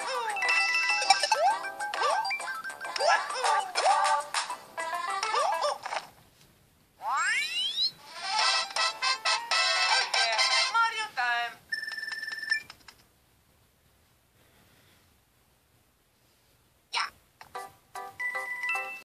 Oh.